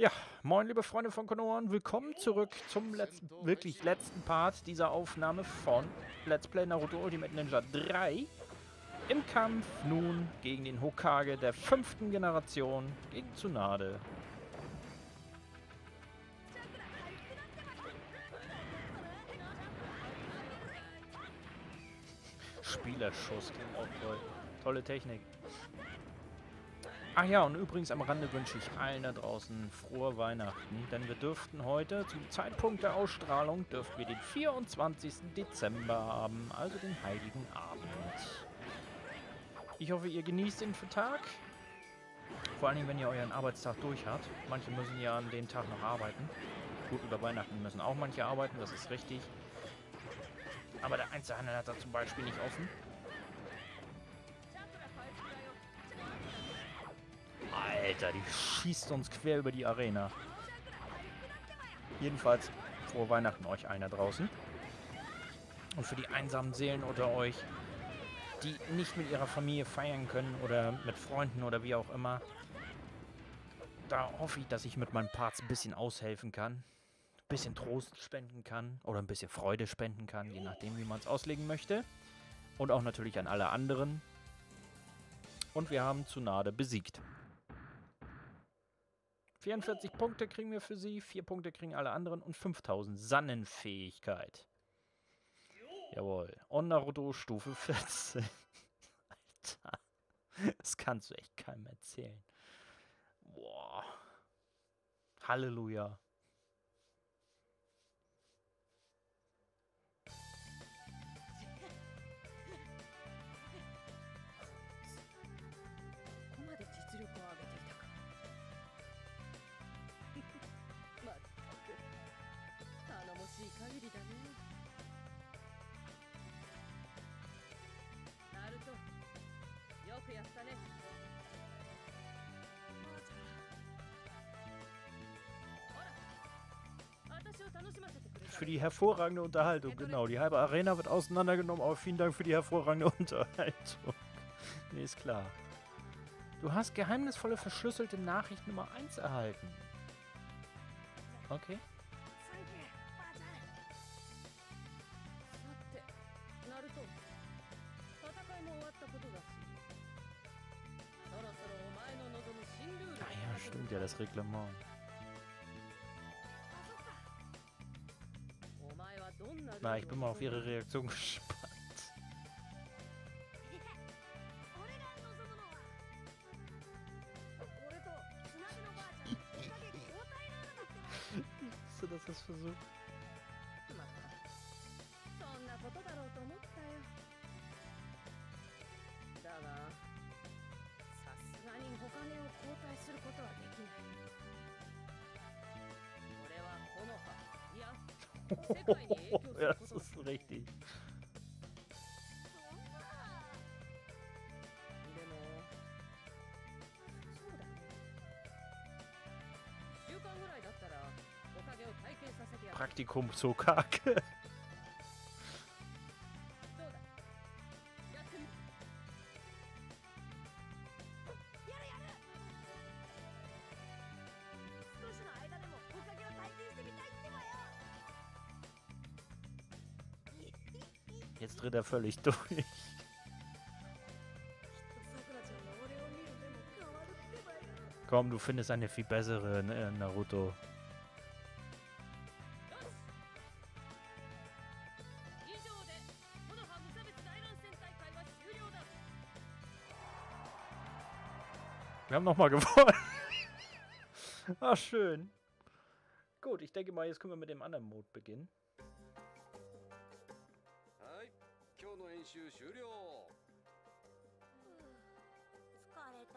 Ja, moin liebe Freunde von Konoan, willkommen zurück zum letzten, wirklich letzten Part dieser Aufnahme von Let's Play Naruto Ultimate Ninja 3. Im Kampf nun gegen den Hokage der fünften Generation, gegen Tsunade. Spielerschuss klingt toll. Tolle Technik. Ach ja, und übrigens am Rande wünsche ich allen da draußen frohe Weihnachten, denn wir dürften heute, zum Zeitpunkt der Ausstrahlung, dürften wir den 24. Dezember haben, also den Heiligen Abend. Ich hoffe, ihr genießt den Tag. Vor allen Dingen, wenn ihr euren Arbeitstag durch habt. Manche müssen ja an den Tag noch arbeiten. Gut, über Weihnachten müssen auch manche arbeiten, das ist richtig. Aber der Einzelhandel hat da zum Beispiel nicht offen. Alter, die schießt uns quer über die Arena. Jedenfalls frohe Weihnachten euch da draußen. Und für die einsamen Seelen unter euch, die nicht mit ihrer Familie feiern können oder mit Freunden oder wie auch immer, da hoffe ich, dass ich mit meinen Parts ein bisschen aushelfen kann. Ein bisschen Trost spenden kann oder ein bisschen Freude spenden kann, je nachdem, wie man es auslegen möchte. Und auch natürlich an alle anderen. Und wir haben Tsunade besiegt. 44 Punkte kriegen wir für sie, 4 Punkte kriegen alle anderen und 5000 Sannenfähigkeit. Jawohl. Und Naruto Stufe 14. Alter. Das kannst du echt keinem erzählen. Boah. Halleluja. Für die hervorragende Unterhaltung, genau. Die halbe Arena wird auseinandergenommen, aber vielen Dank für die hervorragende Unterhaltung. nee, ist klar. Du hast geheimnisvolle verschlüsselte Nachricht Nummer 1 erhalten. Okay. Stimmt ja, das Reglement. Na, ich bin mal auf ihre Reaktion gespannt. ja, das ist richtig. Praktikum Sokake. Jetzt dreht er völlig durch. Komm, du findest eine viel bessere, äh, Naruto. Wir haben nochmal gewonnen. Ach, ah, schön. Gut, ich denke mal, jetzt können wir mit dem anderen Mode beginnen. 習終了。疲れた。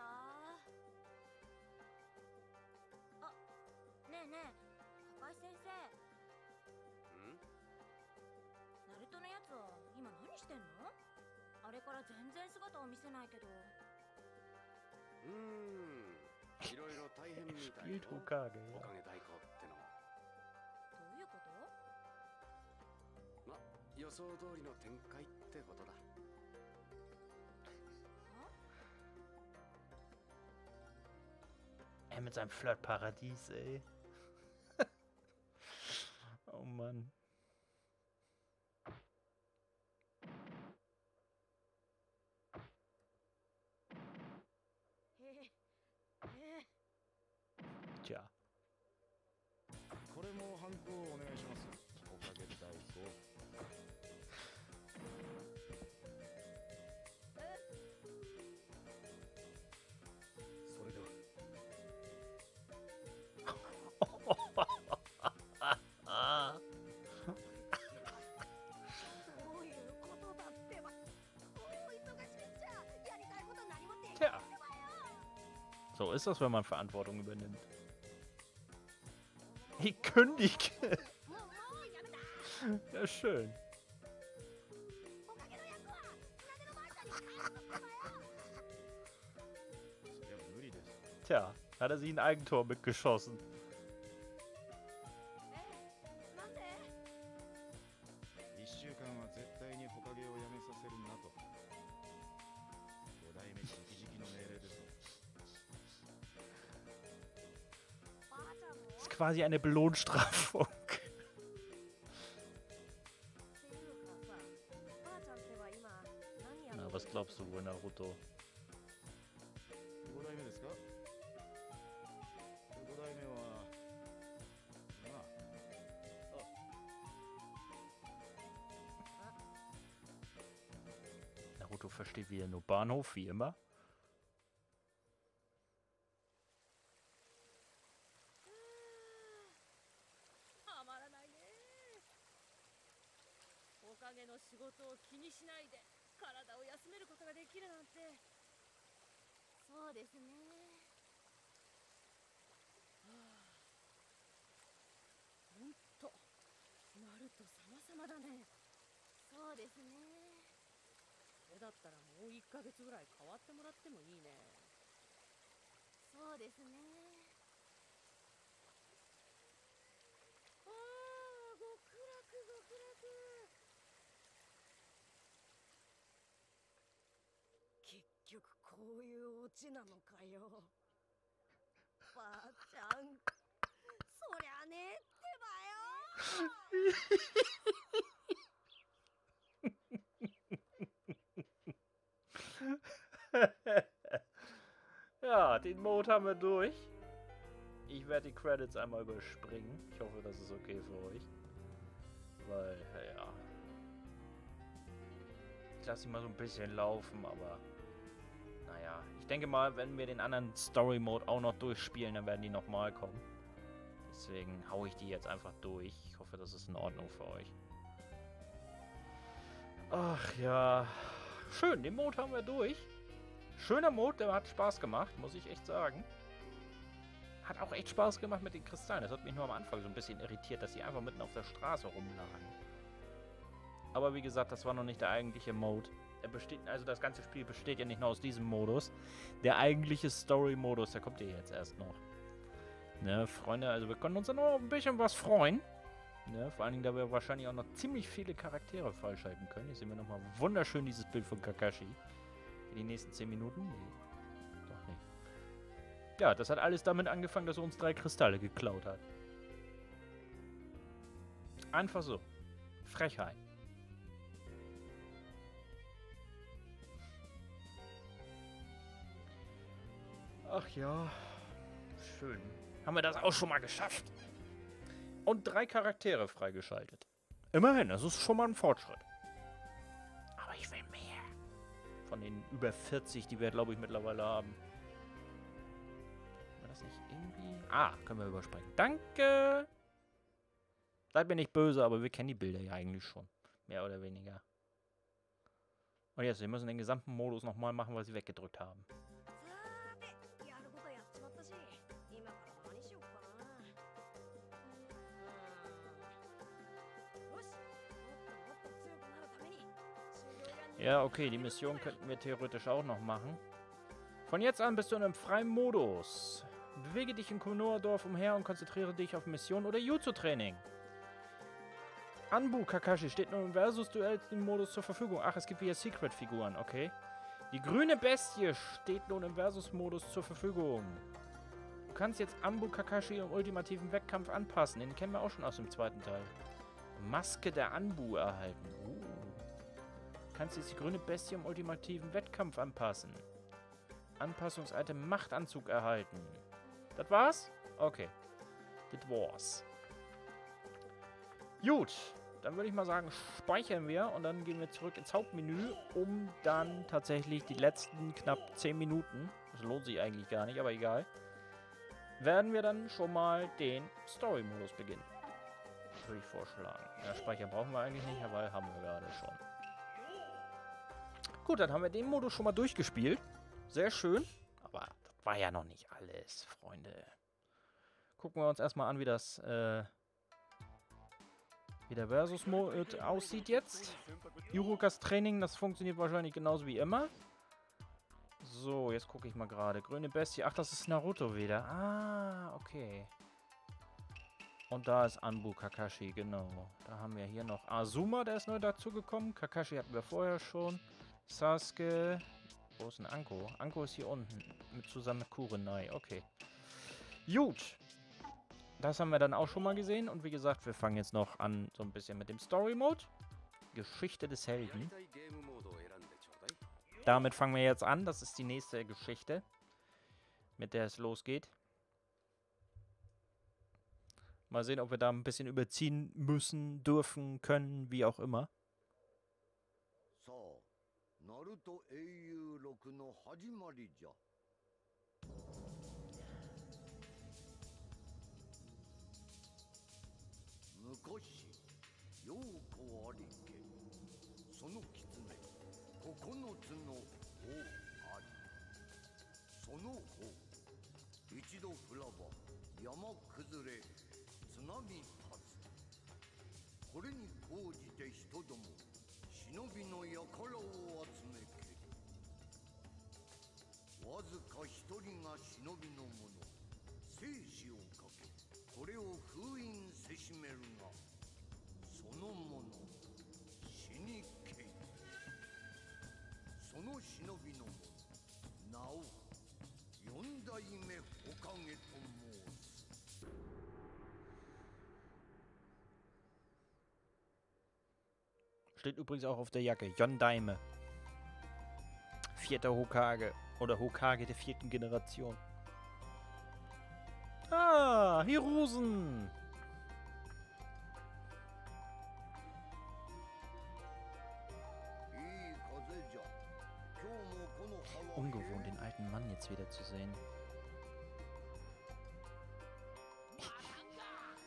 あねえねえ高井先生。ん？ナルトのやつは今何してんの？あれから全然姿を見せないけど。うーん。いろいろ大変みたいよ。お.かげ太鼓って予想通りの展開ってことだは Er mit seinem Flirtparadies, ey. oh Mann. Ist das, wenn man Verantwortung übernimmt. Ich kündige. ja, schön. Tja, hat er sich ein Eigentor mitgeschossen. quasi eine Belohnstrafung. Na, was glaubst du wohl, Naruto? Naruto versteht wieder nur Bahnhof, wie immer. 気にしないで体を休めることができるなんて。そうですね。ほんとナルト様々だね。そうですね。それだったらもう1ヶ月ぐらい変わってもらってもいいね。そうですね局こういうオチなのかよばあちゃんそりゃねえってばよ ja, den Mode haben wir durch. Ich werde die Credits einmal überspringen. Ich hoffe, das ist okay für euch. Weil, ja. Ich lasse ihn mal so ein bisschen laufen, aber. naja. Ich denke mal, wenn wir den anderen Story Mode auch noch durchspielen, dann werden die nochmal kommen. Deswegen haue ich die jetzt einfach durch. Ich hoffe, das ist in Ordnung für euch. Ach ja. Schön, den Mode haben wir durch. Schöner Mode, der hat Spaß gemacht, muss ich echt sagen. Hat auch echt Spaß gemacht mit den Kristallen. Das hat mich nur am Anfang so ein bisschen irritiert, dass sie einfach mitten auf der Straße rumlagen. Aber wie gesagt, das war noch nicht der eigentliche Mode. Er besteht, also das ganze Spiel besteht ja nicht nur aus diesem Modus. Der eigentliche Story-Modus, der kommt ja jetzt erst noch. Ne, Freunde, also wir können uns da noch ein bisschen was freuen. Ne, vor allen Dingen, da wir wahrscheinlich auch noch ziemlich viele Charaktere freischalten können. Hier sehen wir nochmal wunderschön dieses Bild von Kakashi. Für die nächsten 10 Minuten. Nee. Doch nicht. Ja, das hat alles damit angefangen, dass er uns drei Kristalle geklaut hat. Einfach so. Frechheit. Ach ja. Schön. Haben wir das auch schon mal geschafft. Und drei Charaktere freigeschaltet. Immerhin, das ist schon mal ein Fortschritt. Aber ich will mehr. Von den über 40, die wir, glaube ich, mittlerweile haben. War das nicht irgendwie... Ah, können wir überspringen. Danke! Seid mir nicht böse, aber wir kennen die Bilder ja eigentlich schon. Mehr oder weniger. Und jetzt, wir müssen den gesamten Modus nochmal machen, weil sie weggedrückt haben. Ja, okay, die Mission könnten wir theoretisch auch noch machen. Von jetzt an bist du in einem freien Modus. Bewege dich in Konoha-Dorf umher und konzentriere dich auf Mission oder Jutsu-Training. Anbu Kakashi steht nun im Versus-Duell-Modus zur Verfügung. Ach, es gibt wieder Secret-Figuren, okay. Die grüne Bestie steht nun im Versus-Modus zur Verfügung. Du kannst jetzt Ambu Kakashi im ultimativen Wettkampf anpassen. Den kennen wir auch schon aus dem zweiten Teil. Maske der Anbu erhalten. Uh. Kannst jetzt die grüne Bestie im ultimativen Wettkampf anpassen. Anpassungsitem Machtanzug erhalten. Das war's? Okay. Das war's. Gut. Dann würde ich mal sagen, speichern wir und dann gehen wir zurück ins Hauptmenü, um dann tatsächlich die letzten knapp 10 Minuten, das lohnt sich eigentlich gar nicht, aber egal, werden wir dann schon mal den Story-Modus beginnen. Würde ich vorschlagen. Ja, speichern brauchen wir eigentlich nicht, weil haben wir gerade schon. Gut, dann haben wir den Modus schon mal durchgespielt. Sehr schön. Aber das war ja noch nicht alles, Freunde. Gucken wir uns erstmal an, wie das, äh, wie der Versus-Mode aussieht jetzt. Irukas Training, das funktioniert wahrscheinlich genauso wie immer. So, jetzt gucke ich mal gerade. Grüne Bestie. Ach, das ist Naruto wieder. Ah, okay. Und da ist Anbu Kakashi, genau. Da haben wir hier noch Azuma, der ist neu dazugekommen. Kakashi hatten wir vorher schon. Sasuke. Wo ist denn Anko? Anko ist hier unten. Mit zusammen mit Kurenai. Okay. Gut. Das haben wir dann auch schon mal gesehen. Und wie gesagt, wir fangen jetzt noch an so ein bisschen mit dem Story-Mode. Geschichte des Helden. Damit fangen wir jetzt an. Das ist die nächste Geschichte, mit der es losgeht. Mal sehen, ob wir da ein bisschen überziehen müssen, dürfen, können, wie auch immer. さあナルト英雄録の始まりじゃ。昔ようこありけ。その狐九つの王あり。その王一度降らば山崩れ津波立つ。これに講じて人ども忍びの輩を集めけりわずか一人が忍びの者生死をかけこれを封印せしめるがその者死にけりその忍びの者名を四代目ほかげと Steht übrigens auch auf der Jacke. Yondaime. Vierter Hokage. Oder Hokage der vierten Generation. Ah, Hirusen. Ungewohnt, den alten Mann jetzt wieder zu sehen.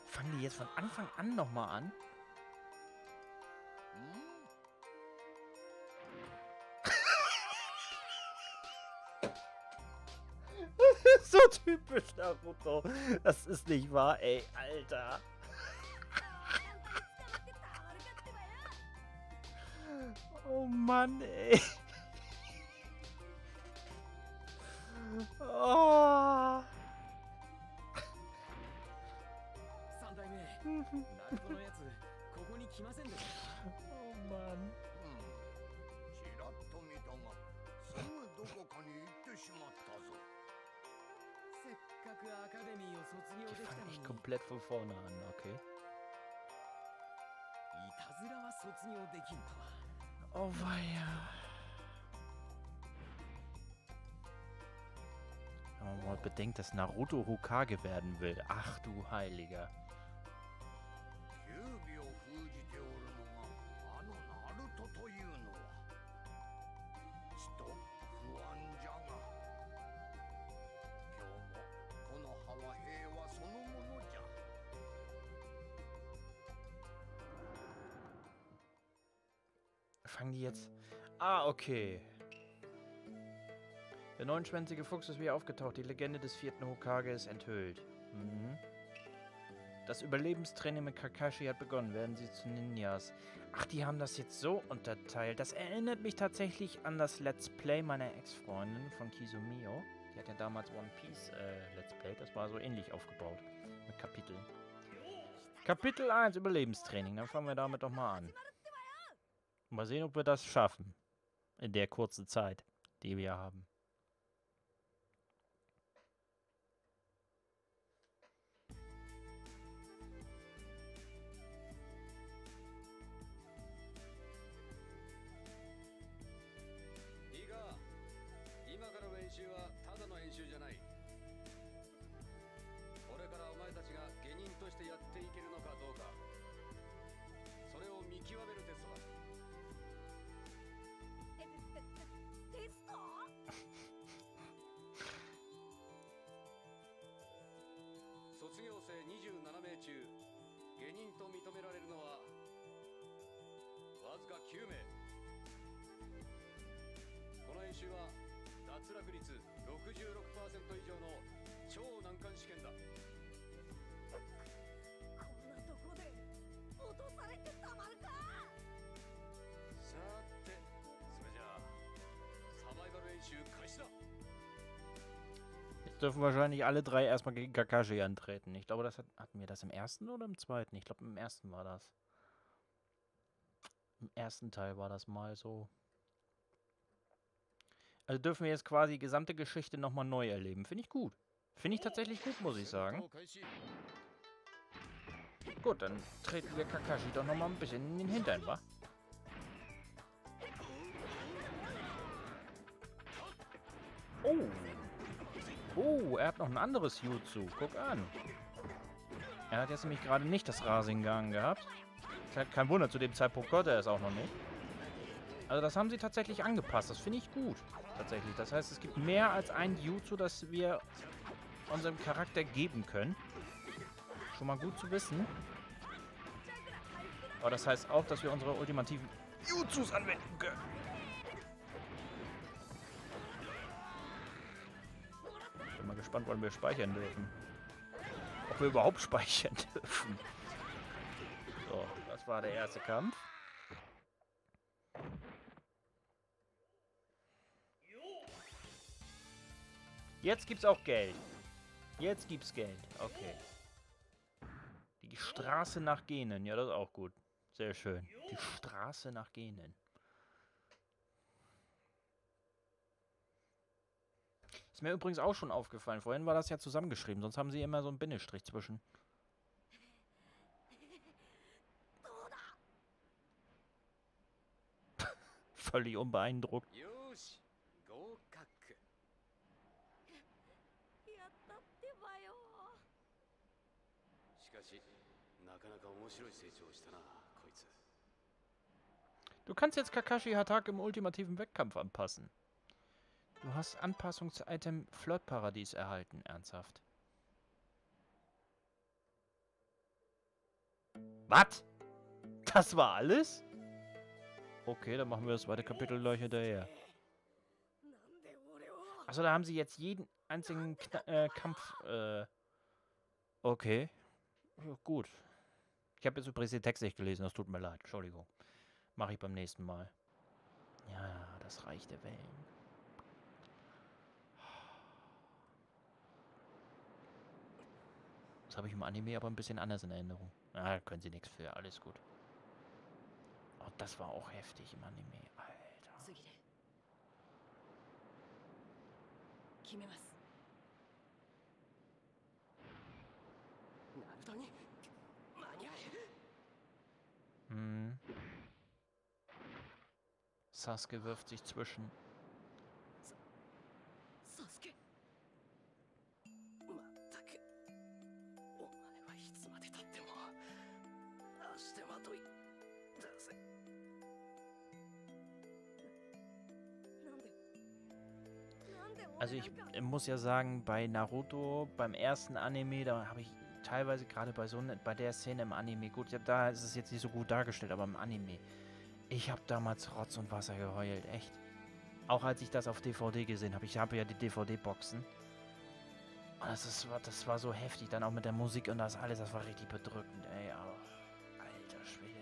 Fangen die jetzt von Anfang an nochmal an? so typisch Naruto. Das ist nicht wahr, ey, Alter. Oh Mann, ey. komplett von vorne an, okay. Oh weia. Wenn man mal bedenkt, dass Naruto Hokage werden will. Ach du Heiliger. Okay. Der neunschwänzige Fuchs ist wieder aufgetaucht. Die Legende des vierten Hokage ist enthüllt. Mhm. Das Überlebenstraining mit Kakashi hat begonnen. Werden sie zu Ninjas. Ach, die haben das jetzt so unterteilt. Das erinnert mich tatsächlich an das Let's Play meiner Ex-Freundin von Kizumio. Die hat ja damals One Piece äh, Let's Play. Das war so ähnlich aufgebaut. Mit Kapiteln. Kapitel 1 Überlebenstraining. Dann fangen wir damit doch mal an. Mal sehen, ob wir das schaffen. In der kurzen Zeit, die wir haben. 卒業生27名中下人と認められるのはわずか9名。この演習は脱落率66%以上の超難関試験だ。こんなとこで落とされてたまるか！さーてそれじゃあサバイバル演習開始だ dürfen wahrscheinlich alle drei erstmal gegen Kakashi antreten. Ich glaube, das hat, hatten wir das im ersten oder im zweiten? Ich glaube, im ersten war das. Im ersten Teil war das mal so. Also dürfen wir jetzt quasi die gesamte Geschichte nochmal neu erleben. Finde ich gut. Finde ich tatsächlich gut, muss ich sagen. Gut, dann treten wir Kakashi doch nochmal ein bisschen in den Hintern, wa? Oh! Oh, er hat noch ein anderes Jutsu. Guck an. Er hat jetzt nämlich gerade nicht das Rasengang gehabt. Kein, kein Wunder, zu dem Zeitpunkt konnte er es auch noch nicht. Also das haben sie tatsächlich angepasst. Das finde ich gut. Tatsächlich. Das heißt, es gibt mehr als ein Jutsu, das wir unserem Charakter geben können. Schon mal gut zu wissen. Aber das heißt auch, dass wir unsere ultimativen Jutsus anwenden können. Bin mal gespannt, wann wir speichern dürfen. Ob wir überhaupt speichern dürfen. So, das war der erste Kampf. Jetzt gibt's auch Geld. Jetzt gibt's Geld. Okay. Die Straße nach Genen. Ja, das ist auch gut. Sehr schön. Die Straße nach Genen. Ist mir übrigens auch schon aufgefallen. Vorhin war das ja zusammengeschrieben, sonst haben sie immer so einen Bindestrich zwischen. Völlig unbeeindruckt. Du kannst jetzt Kakashi Hatak im ultimativen Wettkampf anpassen. Du hast Anpassungs-Item Flirtparadies erhalten, ernsthaft. Was? Das war alles? Okay, dann machen wir das zweite Kapitel gleich hinterher. Achso, da haben sie jetzt jeden einzigen Kna äh, Kampf. Äh okay. Ja, gut. Ich habe jetzt übrigens den Text nicht gelesen, das tut mir leid. Entschuldigung. Mache ich beim nächsten Mal. Ja, das reicht der Wellen. Das habe ich im Anime aber ein bisschen anders in Erinnerung. Ah, können sie nichts für, alles gut. Oh, das war auch heftig im Anime, Alter. Hm. Sasuke wirft sich zwischen Also ich muss ja sagen, bei Naruto, beim ersten Anime, da habe ich teilweise gerade bei so bei der Szene im Anime, gut, ja, da ist es jetzt nicht so gut dargestellt, aber im Anime, ich habe damals Rotz und Wasser geheult, echt. Auch als ich das auf DVD gesehen habe, ich habe ja die DVD-Boxen. Und das, ist, das war so heftig, dann auch mit der Musik und das alles, das war richtig bedrückend, ey, aber, alter Schwede.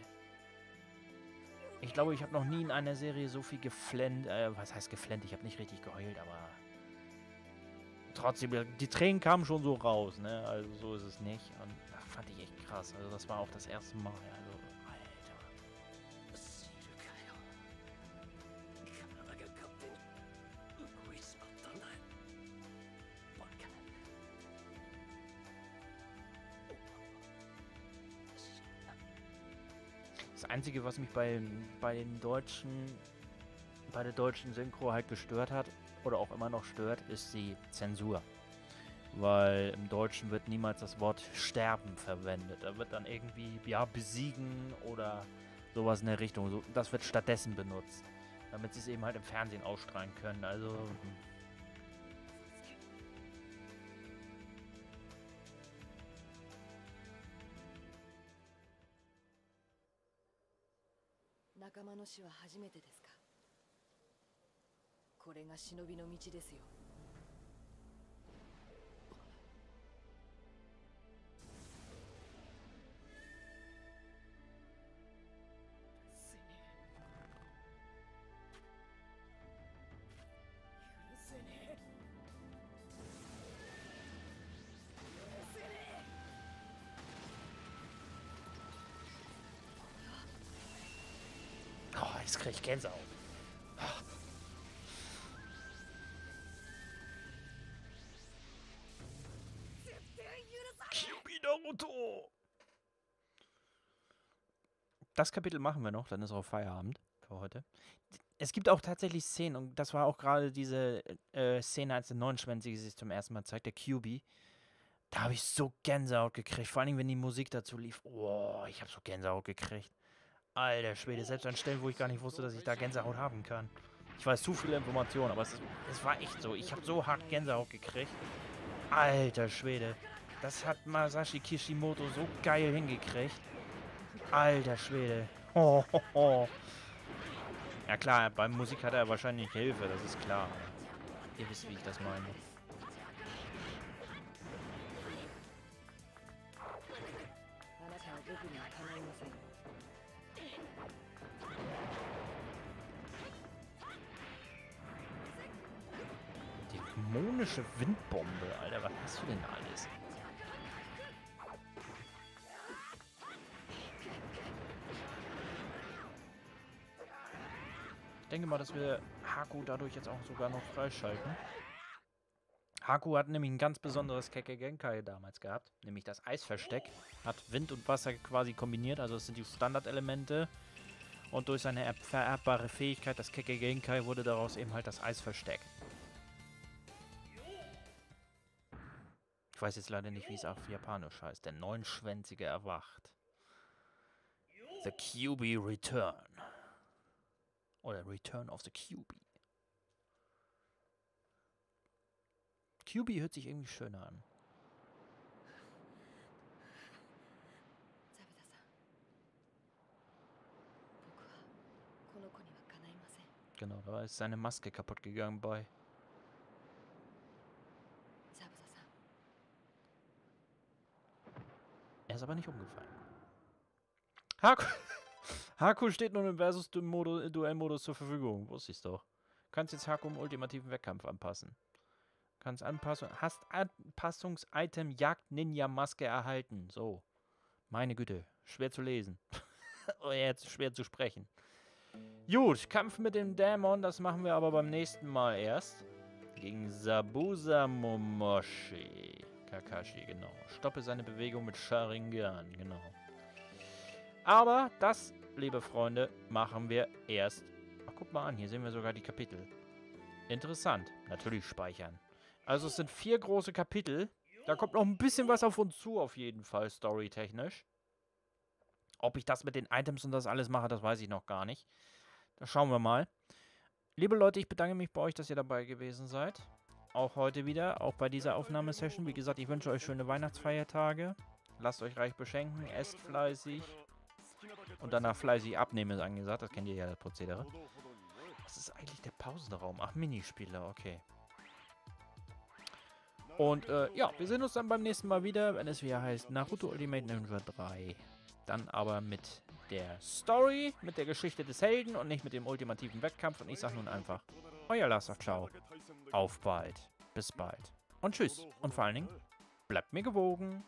Ich glaube, ich habe noch nie in einer Serie so viel geflennt, äh, was heißt geflennt, ich habe nicht richtig geheult, aber trotzdem, die Tränen kamen schon so raus, ne? Also so ist es nicht. Und das fand ich echt krass. Also das war auch das erste Mal. Also, Alter. Das Einzige, was mich bei, bei den deutschen bei der deutschen Synchro halt gestört hat oder auch immer noch stört, ist die Zensur. Weil im Deutschen wird niemals das Wort sterben verwendet. Da wird dann irgendwie, ja, besiegen oder sowas in der Richtung. So, das wird stattdessen benutzt. Damit sie es eben halt im Fernsehen ausstrahlen können. Also. Nakamano-shi? これが忍びの道ですよ Oh, jetzt kriege ich Gänsehaut. Das Kapitel machen wir noch, dann ist auch Feierabend für heute. Es gibt auch tatsächlich Szenen, und das war auch gerade diese äh, Szene, als der Neunschwänzige sich zum ersten Mal zeigt, der QB. Da habe ich so Gänsehaut gekriegt, vor allem wenn die Musik dazu lief. Oh, ich habe so Gänsehaut gekriegt. Alter Schwede, selbst an Stellen, wo ich gar nicht wusste, dass ich da Gänsehaut haben kann. Ich weiß zu viele Informationen, aber es, ist, es war echt so. Ich habe so hart Gänsehaut gekriegt. Alter Schwede. Das hat Masashi Kishimoto so geil hingekriegt. Alter Schwede. Ho, ho, ho. Ja klar, beim Musik hat er wahrscheinlich Hilfe, das ist klar. Ihr wisst, wie ich das meine. Dämonische Windbombe, Alter, was hast du denn alles? Denke mal, dass wir Haku dadurch jetzt auch sogar noch freischalten. Haku hat nämlich ein ganz besonderes Kekke Genkai damals gehabt, nämlich das Eisversteck. Hat Wind und Wasser quasi kombiniert, also es sind die Standardelemente. Und durch seine erb- vererbbare Fähigkeit, das Kekke Genkai, wurde daraus eben halt das Eisversteck. Ich weiß jetzt leider nicht, wie es auf Japanisch heißt. Der Neunschwänzige erwacht. The QB Return. Oder Return of the QB. QB hört sich irgendwie schöner an. Genau, da ist seine Maske kaputt gegangen bei. Er ist aber nicht umgefallen. Haku! Haku steht nun im Versus-Duellmodus zur Verfügung. Wusste ich's doch. Kannst jetzt Haku im ultimativen Wettkampf anpassen. Kannst Anpassung, hast Anpassungs-Item Jagd Ninja Maske erhalten. So. Meine Güte. Schwer zu lesen. Oder jetzt schwer zu sprechen. Gut, Kampf mit dem Dämon, das machen wir aber beim nächsten Mal erst. Gegen Sabusa Momoshi. Kakashi, genau. Stoppe seine Bewegung mit Sharingan, genau. Aber das, liebe Freunde, machen wir erst. Ach, guck mal an, hier sehen wir sogar die Kapitel. Interessant. Natürlich speichern. Also es sind vier große Kapitel. Da kommt noch ein bisschen was auf uns zu, auf jeden Fall, storytechnisch. Ob ich das mit den Items und das alles mache, das weiß ich noch gar nicht. Da schauen wir mal. Liebe Leute, ich bedanke mich bei euch, dass ihr dabei gewesen seid. Auch heute wieder, auch bei dieser Aufnahmesession. Wie gesagt, ich wünsche euch schöne Weihnachtsfeiertage. Lasst euch reich beschenken, esst fleißig. Und danach fleißig abnehmen ist angesagt. Das kennt ihr ja, das Prozedere. Was ist eigentlich der Pausenraum? Ach, Minispiele, okay. Und äh, ja, wir sehen uns dann beim nächsten Mal wieder, wenn es wieder heißt Naruto Ultimate Ninja 3. Dann aber mit der Story, mit der Geschichte des Helden und nicht mit dem ultimativen Wettkampf. Und ich sage nun einfach, euer Laster, ciao. Auf bald. Bis bald. Und tschüss. Und vor allen Dingen, bleibt mir gewogen.